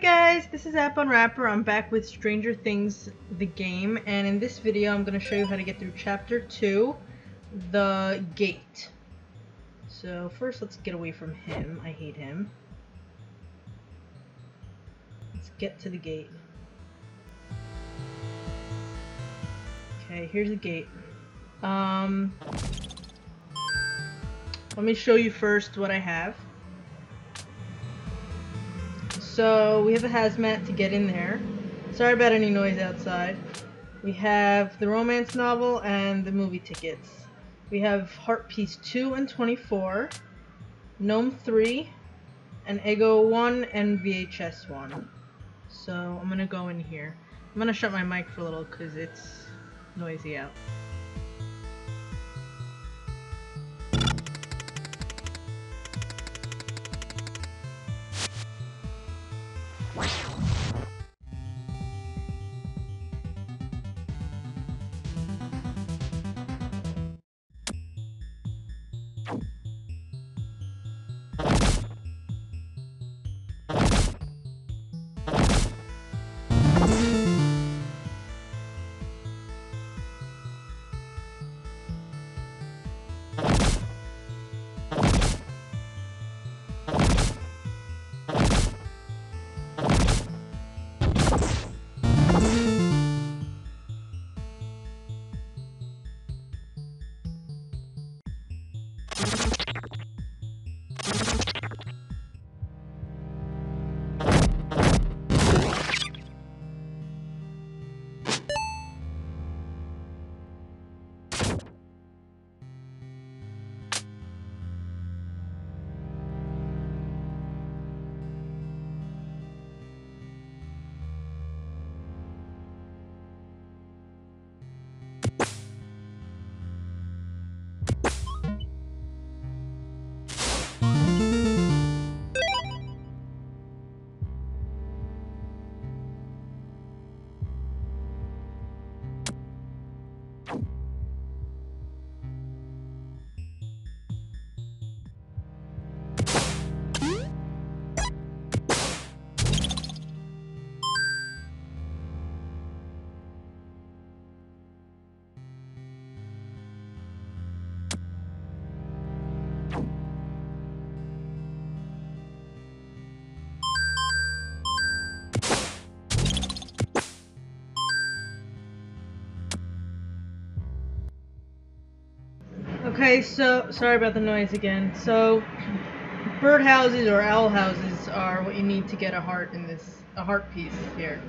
Guys, this is App Unwrapper. I'm back with Stranger Things the game, and in this video I'm going to show you how to get through Chapter 2, The Gate. So first let's get away from him. I hate him. Let's get to the gate. Okay, here's the gate. Um, let me show you first what I have. So we have a hazmat to get in there. Sorry about any noise outside. We have the romance novel and the movie tickets. We have Heart Piece 2 and 24, Gnome 3, and Eggo 1 and VHS 1. So I'm gonna go in here. I'm gonna shut my mic for a little because it's noisy out. Okay, so sorry about the noise again. So bird houses or owl houses are what you need to get a heart in this a heart piece here.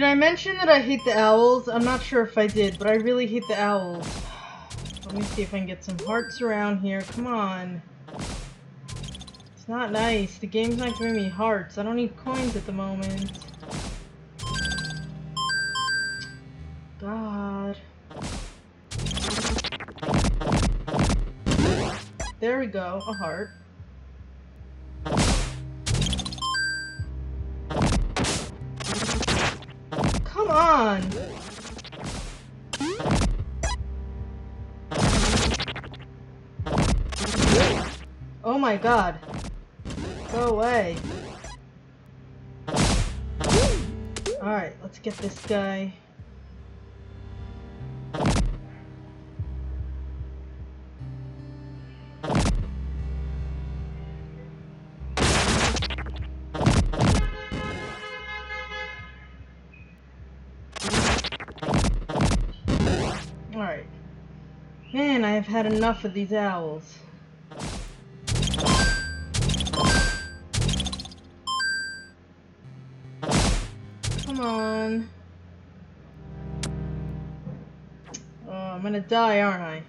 Did I mention that I hate the owls? I'm not sure if I did, but I really hate the owls. Let me see if I can get some hearts around here. Come on. It's not nice. The game's not giving me hearts. I don't need coins at the moment. God. There we go. A heart. On! Oh my god. Go away. Alright, let's get this guy. Had enough of these owls. Come on. Oh, I'm gonna die, aren't I?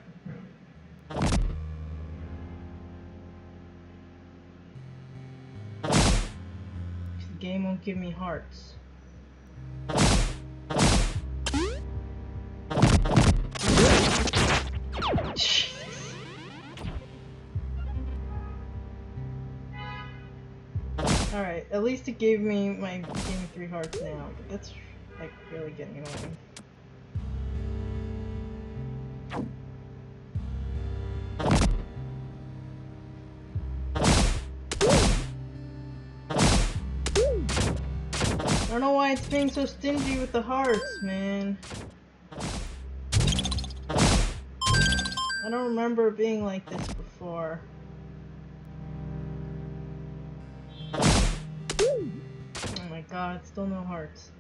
The game won't give me hearts. Alright, at least it gave me my Game me three hearts now, but that's like really getting annoying. I don't know why it's being so stingy with the hearts, man. I don't remember being like this before. God, still no hearts.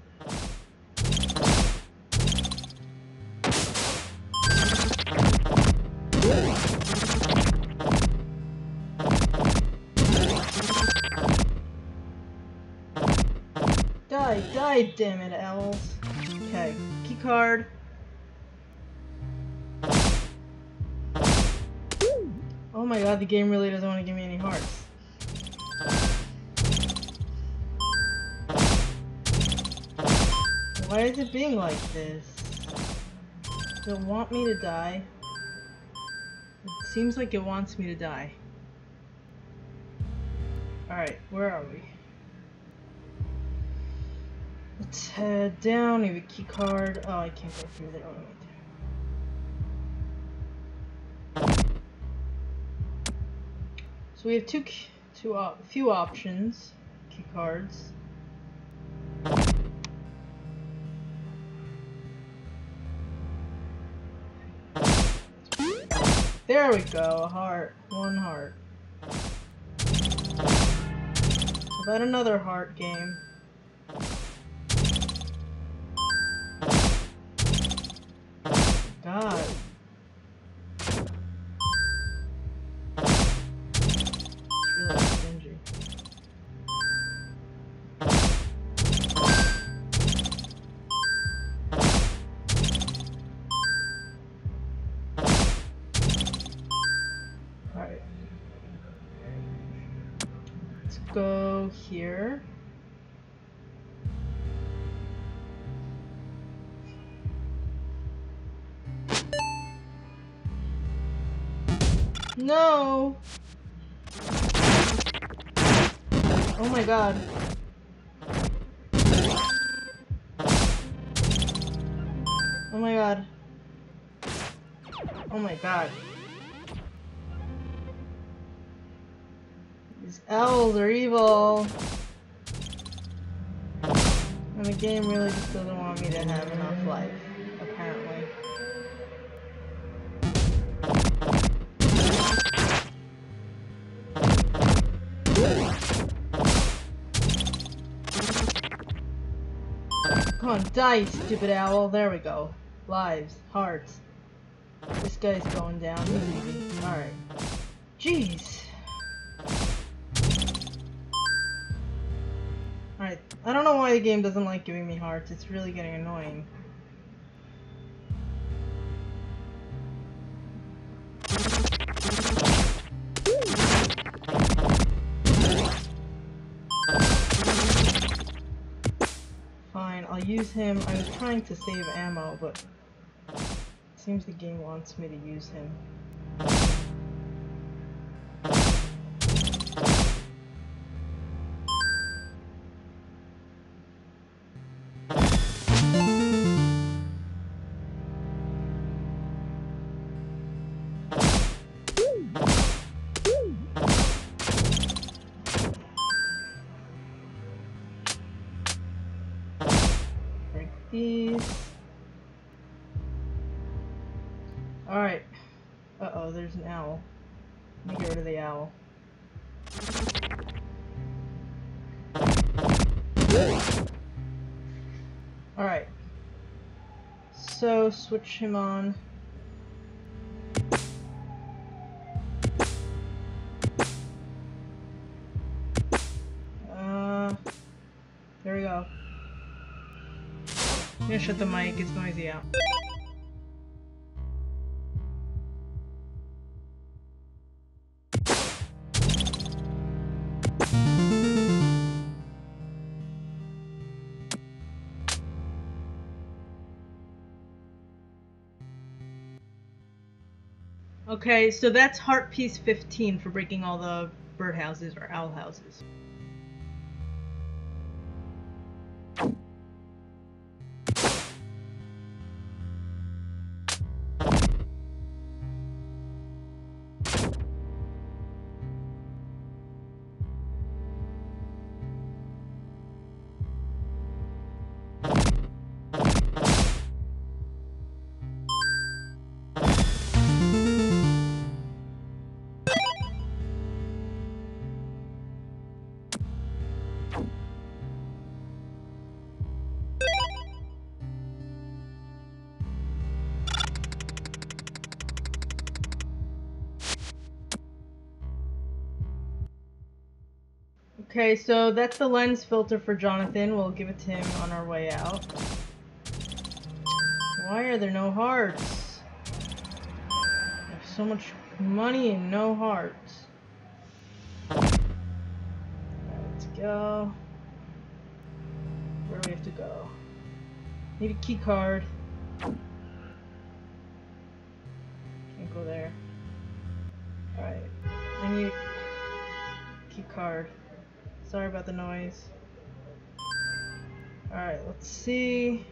Die, die, damn it, owls. Okay, key card. Oh my god, the game really doesn't want to give me any hearts. Why is it being like this? Does it want me to die? It seems like it wants me to die. Alright, where are we? Let's head down, have a key card. Oh, I can't go through there. Oh, right. So we have two, two, uh, few options, key cards. There we go, heart, one heart. About another heart game. God. Go here. No! Oh my god. Oh my god. Oh my god. Owls are evil. And the game really just doesn't want me to have enough life, apparently. Come on, die, stupid owl. There we go. Lives, hearts. This guy's going down. He's easy. Alright. Jeez. I don't know why the game doesn't like giving me hearts. It's really getting annoying. Fine, I'll use him. I was trying to save ammo, but it seems the game wants me to use him. There's an owl. Get rid of the owl. Alright. So, switch him on. Uh, there we go. I'm gonna shut the mic, it's noisy out. Okay, so that's heart piece 15 for breaking all the birdhouses or owl houses. Okay, so that's the lens filter for Jonathan. We'll give it to him on our way out. Why are there no hearts? There's so much money and no hearts. Let's go. Where do we have to go? Need a key card. Can't go there. Alright. I need a key card. Sorry about the noise. Alright, let's see.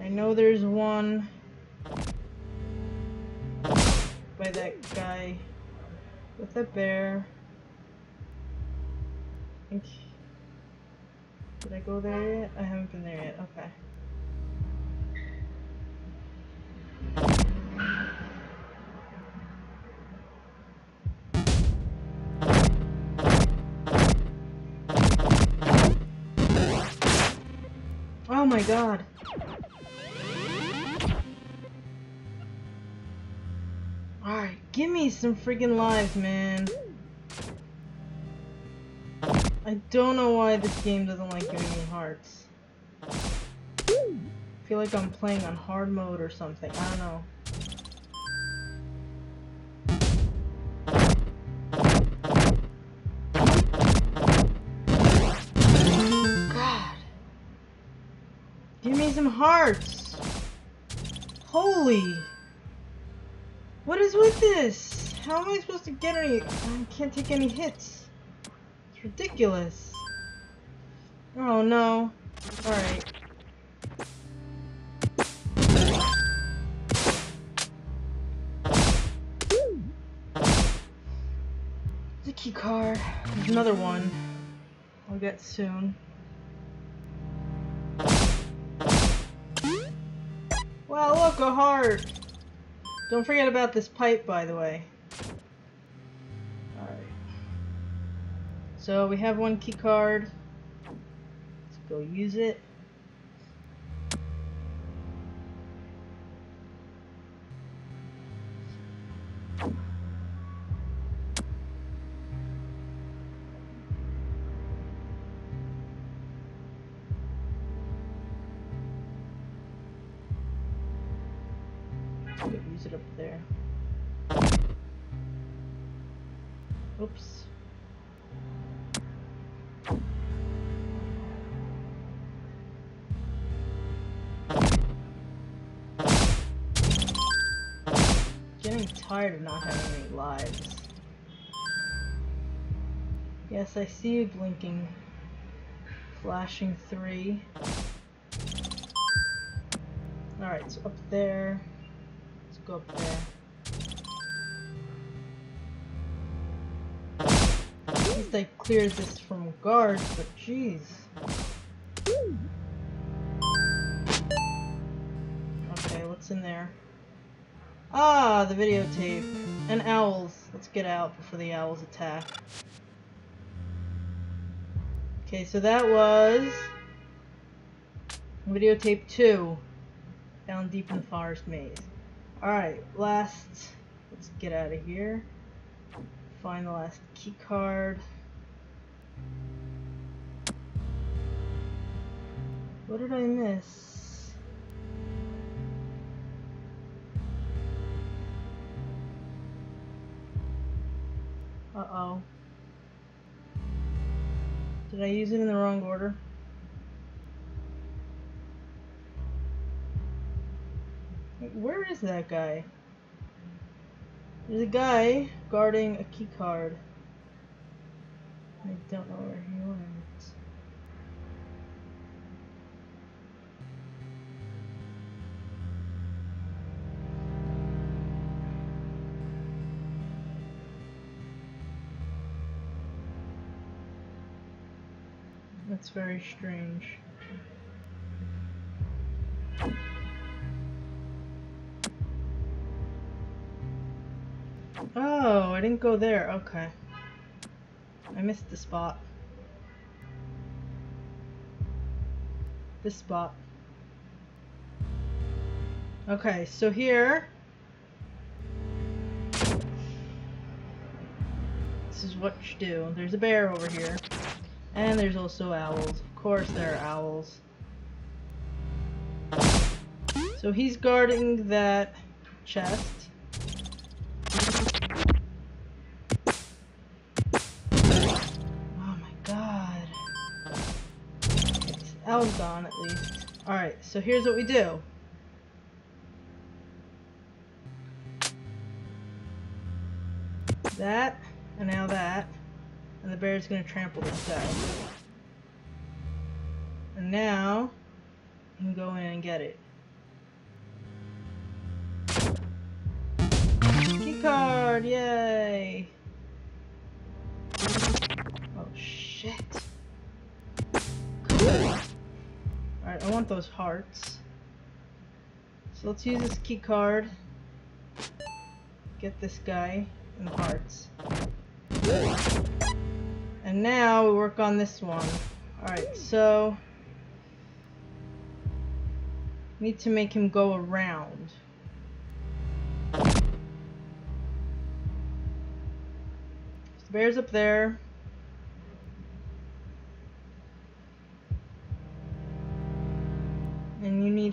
I know there's one by that guy with the bear. Think. Did I go there yet? I haven't been there yet. Okay. Oh my god. Alright, give me some freaking lives, man. I don't know why this game doesn't like giving me hearts. I feel like I'm playing on hard mode or something. I don't know. Give me some hearts. Holy. What is with this? How am I supposed to get any? I can't take any hits. It's ridiculous. Oh no. Alright. The key card. There's another one. I'll get soon. Look, a! Don't forget about this pipe, by the way. Alright. So, we have one key card. Let's go use it. Use it up there. Oops. Getting tired of not having any lives. Yes, I see you blinking. Flashing three. Alright, so up there. Go up there. At least I cleared this from guards, but jeez. Okay, what's in there? Ah, the videotape. And owls. Let's get out before the owls attack. Okay, so that was videotape 2 down deep in the forest maze. Alright, last, let's get out of here. Find the last key card. What did I miss? Uh-oh. Did I use it in the wrong order? Where is that guy? There's a guy guarding a key card. I don't know where he went. That's very strange. I didn't go there. Okay. I missed the spot. This spot. Okay, so here... This is what you do. There's a bear over here. And there's also owls. Of course there are owls. So he's guarding that chest. Least. Alright, so here's what we do. That, and now that. And the bear's gonna trample this guy. And now, you can go in and get it. Key card, yay! Oh shit. Alright, I want those hearts. So let's use this key card. Get this guy and the hearts. And now we work on this one. Alright, so... Need to make him go around. The bear's up there.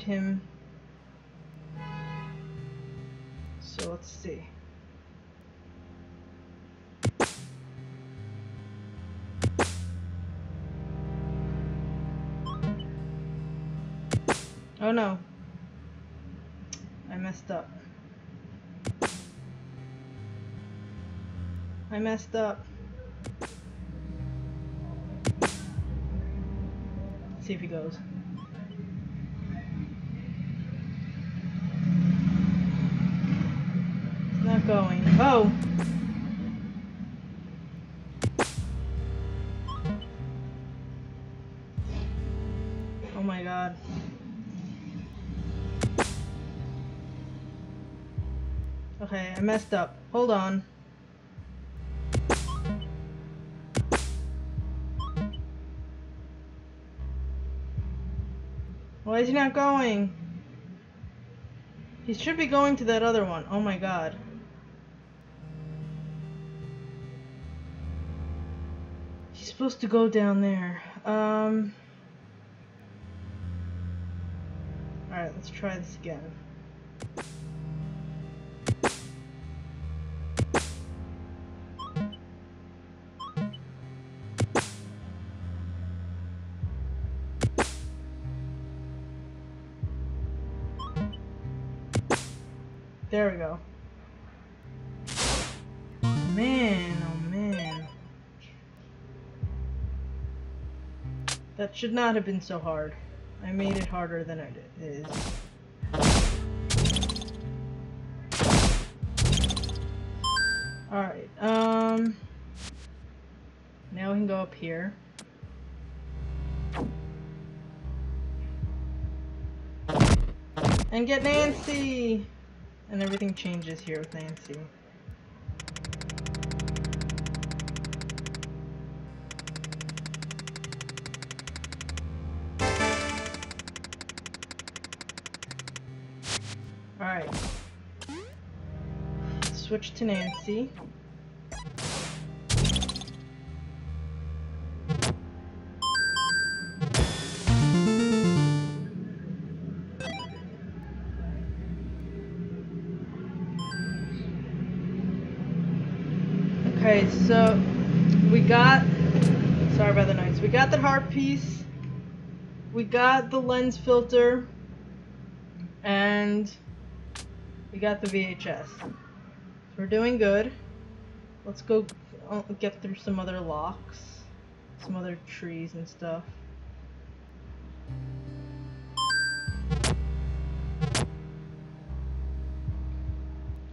Him. So let's see. Oh no. I messed up. I messed up. Let's see if he goes. He's going. Oh! Oh my god. Okay, I messed up. Hold on. Why is he not going? He should be going to that other one. Oh my god. He's supposed to go down there. Um, Alright, let's try this again. There we go. That should not have been so hard. I made it harder than it is. Alright, um... Now we can go up here. And get Nancy! And everything changes here with Nancy. Switch to Nancy. Okay, so we got sorry about the noise. We got the heart piece. We got the lens filter and we got the VHS. We're doing good. Let's go uh, get through some other locks, some other trees and stuff.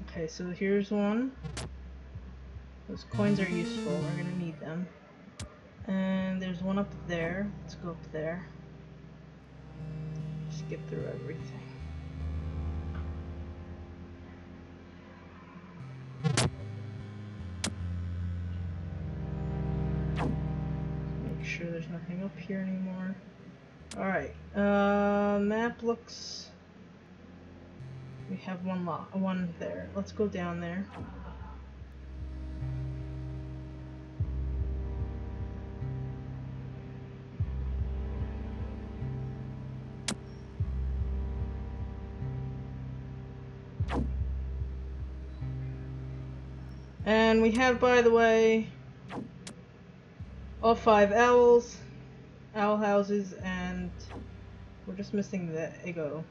Okay, so here's one. Those coins are useful, we're gonna need them. And there's one up there. Let's go up there. Get through everything. Sure there's nothing up here anymore. Alright, uh, map looks... We have one lot, one there. Let's go down there. And we have, by the way, all five owls, owl houses, and we're just missing the Eggo.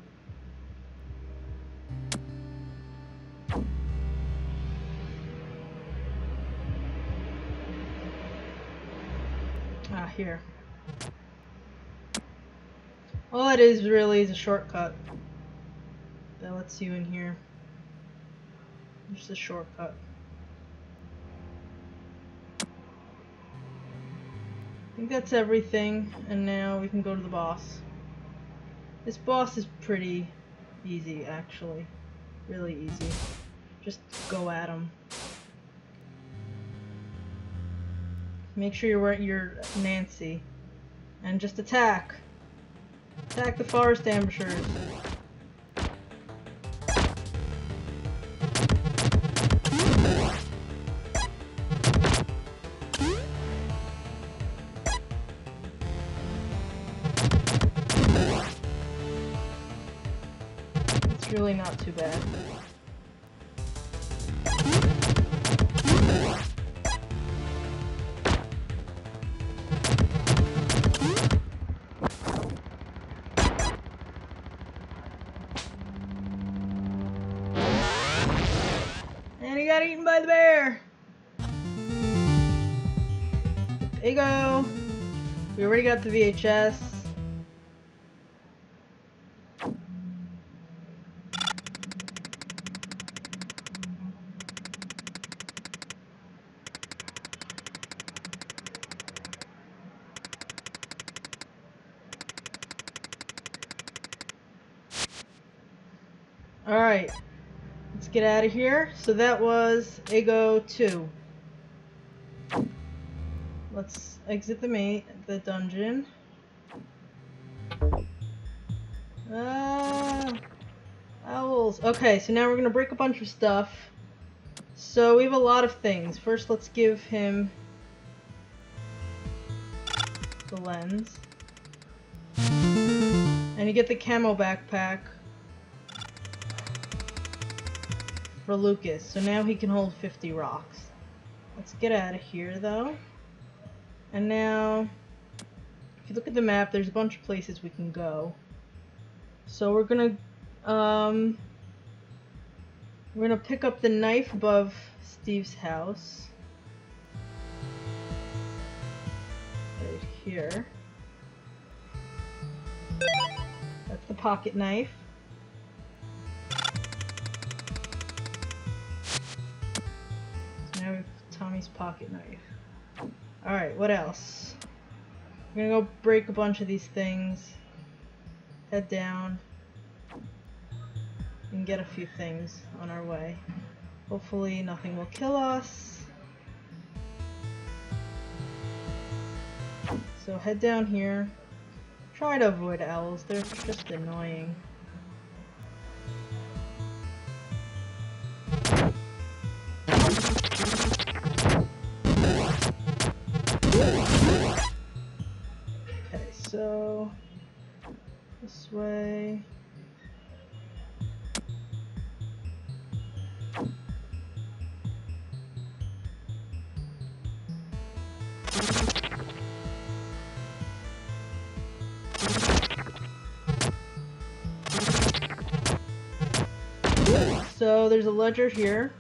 Ah, here. All it is really is a shortcut that lets you in here. Just a shortcut. Think that's everything, and now we can go to the boss. This boss is pretty easy, actually. Really easy. Just go at him. Make sure you're wearing your Nancy. And just attack. Attack the forest ambushers. Really not too bad. And he got eaten by the bear! There you go! We already got the VHS. Alright. Let's get out of here. So that was Eggo 2. Let's exit the mate, the dungeon. Ah, owls. Okay, so now we're gonna break a bunch of stuff. So we have a lot of things. First, let's give him the lens. And you get the camo backpack for Lucas. So now he can hold 50 rocks. Let's get out of here though. And now, if you look at the map, there's a bunch of places we can go. So we're gonna, um, We're gonna pick up the knife above Steve's house. Right here. That's the pocket knife. Tommy's pocket knife. Alright, what else? I'm gonna go break a bunch of these things. Head down. And get a few things on our way. Hopefully nothing will kill us. So head down here. Try to avoid owls, they're just annoying. Way. So there's a ledger here.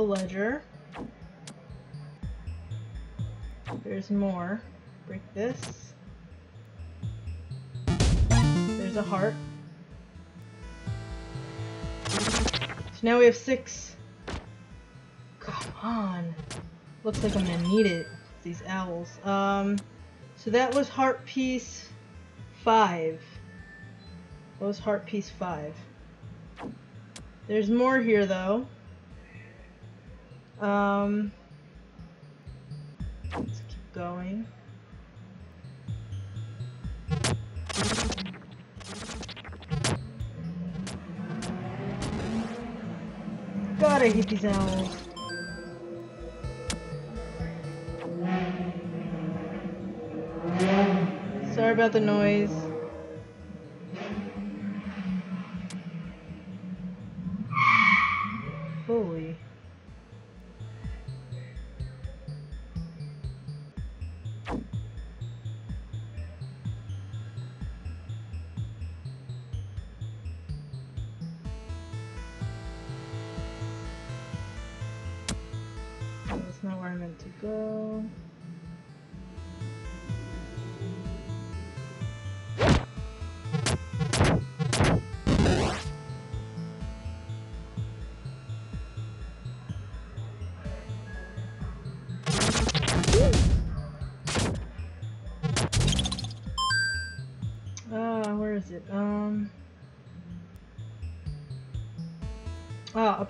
The ledger. There's more. Break this. There's a heart. So now we have six. Come on. Looks like I'm gonna need it. These owls. Um, so that was heart piece five. That was heart piece five. There's more here though. Um, let's keep going. I hate these owls. Sorry about the noise.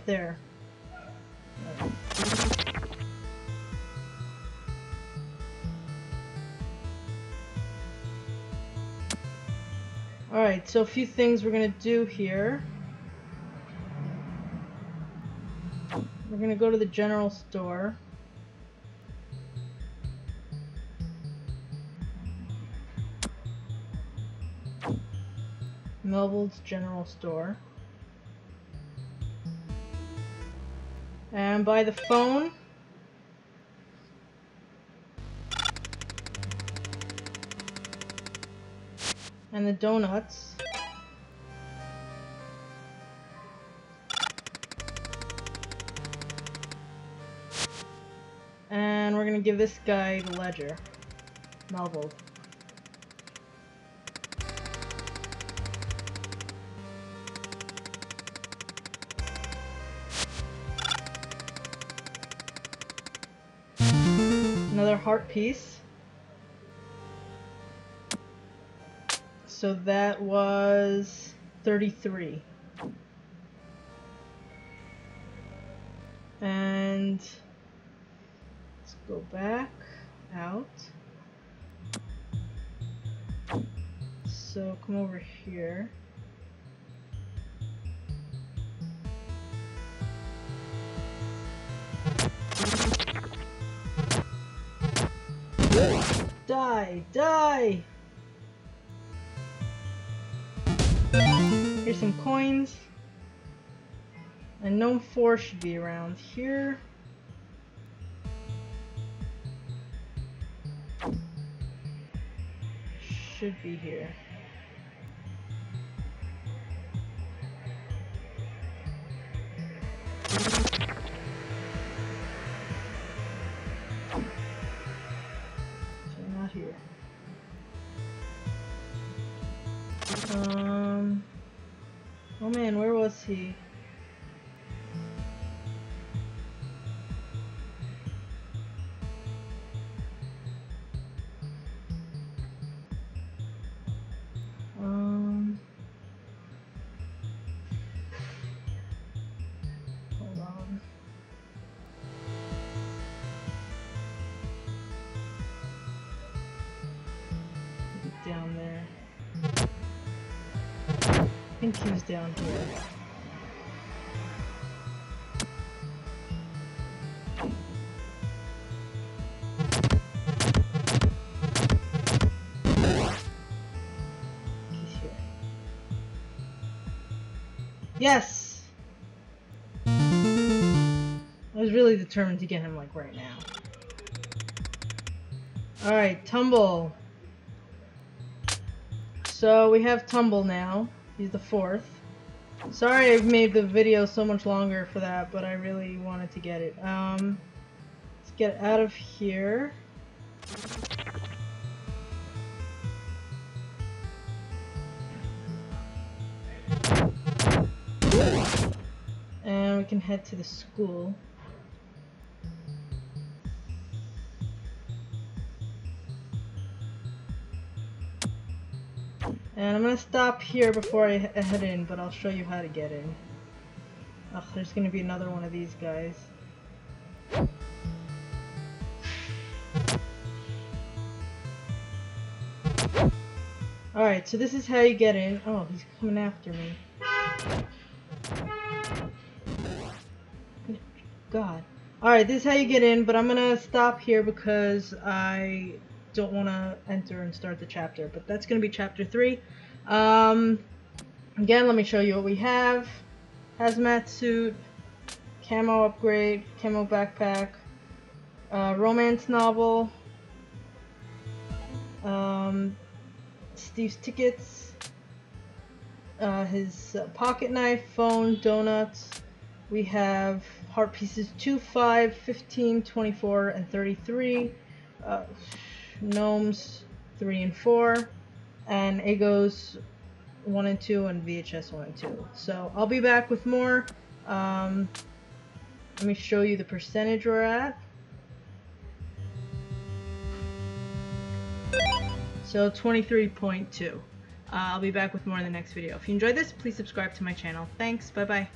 Up there. Alright, so a few things we're gonna do here. We're gonna go to the general store. Melvald's General Store. And by the phone. And the donuts. And we're gonna give this guy the ledger. Melvald. Heart piece. So that was 33. And let's go back out. So come over here. Die! Die! Here's some coins. And Gnome 4 should be around here. Should be here. Oh man, where was he? Um. Hold on. Down there. Think he was down here. He's here. Yes! I was really determined to get him like right now. Alright, Tumble. So we have Tumble now. He's the fourth. Sorry I've made the video so much longer for that, but I really wanted to get it. Um, let's get out of here. And we can head to the school. And I'm gonna stop here before I head in, but I'll show you how to get in. Ugh, there's gonna be another one of these guys. Alright, so this is how you get in. Oh, he's coming after me. God. Alright, this is how you get in, but I'm gonna stop here because I don't want to enter and start the chapter. But that's gonna be chapter 3. Um, again, let me show you what we have. Hazmat suit, camo upgrade, camo backpack, uh, romance novel, um, Steve's tickets, uh, his uh, pocket knife, phone, donuts. We have heart pieces 2, 5, 15, 24, and 33. Gnomes 3 and 4. And Eggos 1 and 2 and VHS 1 and 2. So I'll be back with more. Um, let me show you the percentage we're at. So 23.2. Uh, I'll be back with more in the next video. If you enjoyed this, please subscribe to my channel. Thanks. Bye bye.